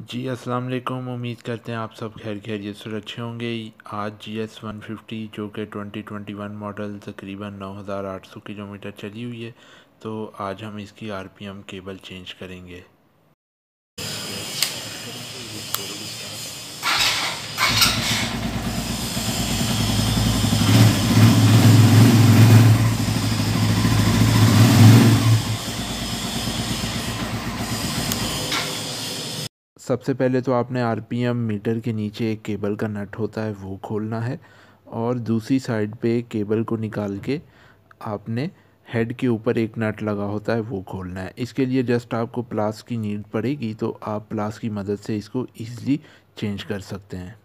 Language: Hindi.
जी, अस्सलाम वालेकुम। उम्मीद करते हैं आप सब खैर खैरियत से अच्छे होंगे। आज जी एस वन फिफ्टी जो कि ट्वेंटी ट्वेंटी वन मॉडल तकरीबन नौ हज़ार आठ सौ किलोमीटर चली हुई है तो आज हम इसकी R P M cable change करेंगे। सबसे पहले तो आपने आरपीएम मीटर के नीचे एक केबल का नट होता है, वो खोलना है और दूसरी साइड पे केबल को निकाल के आपने हेड के ऊपर एक नट लगा होता है, वो खोलना है। इसके लिए जस्ट आपको प्लास की नीड पड़ेगी तो आप प्लास की मदद से इसको ईज़ली चेंज कर सकते हैं।